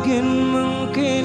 bagian mengkene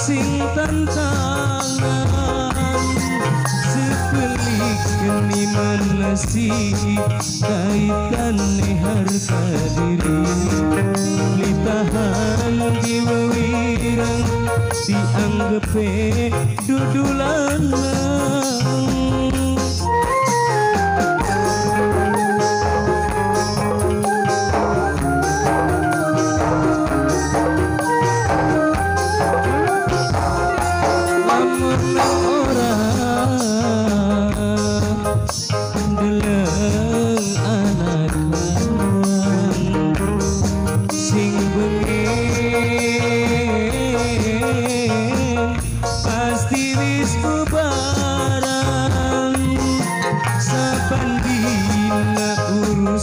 sinten tangan sepelik geni menesi kaitane harta diri. Litahan diwewirang dianggep dudulanan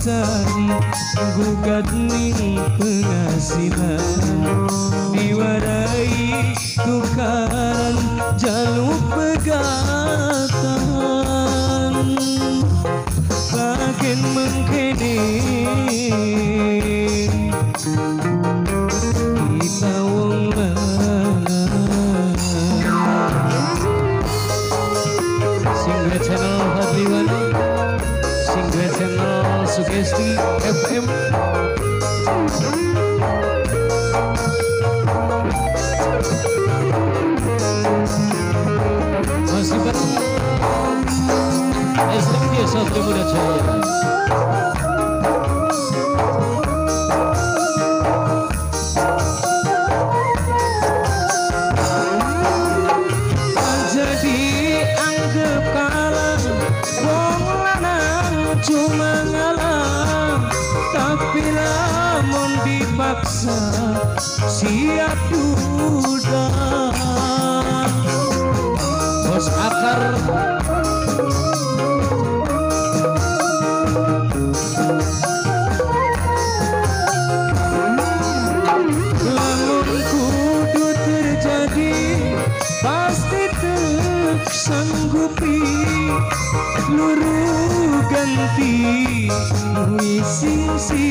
urusan gugat ning penghasilan. Diwarai tukaran jaluk pegatan. Bagian mengkene kita wong Singwe channel Singwe channel Sugesti FM Masih bareng SMG Satria Muda Jaya udah bos akar lamun kudu terjadi pasti tersanggupi luru ganti siji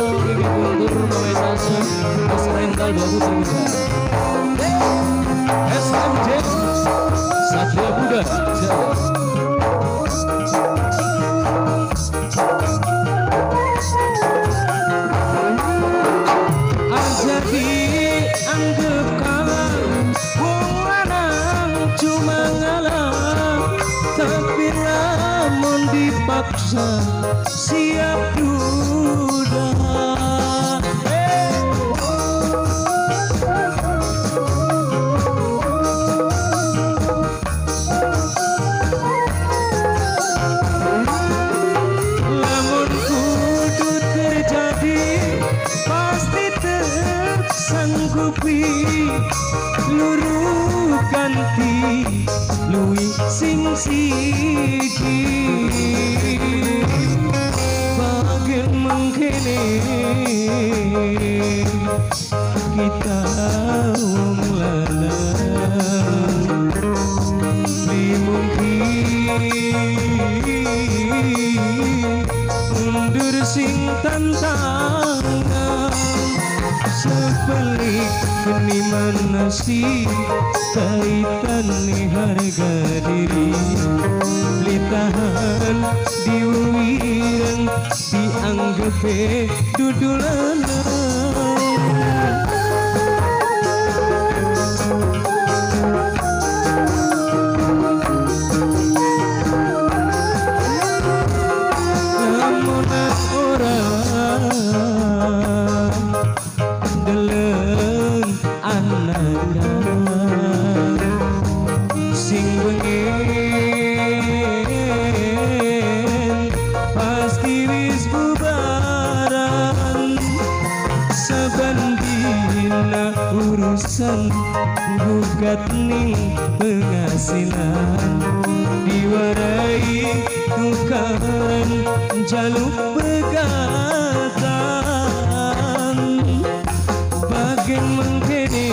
mulai dari SMJ Satria Muda Jawa tapi namun dipaksa siap dulu. Luru ganti lui sing siji bagian mengkene kita wong lanang mungkin mundur sing tantangan sepelik keniman nasi kaitan nih harga diri. Litahan diwirang dianggap dudulana Gugat ning penghasilan. Diwarai tukaran jaluk pegatan Bagian mengkene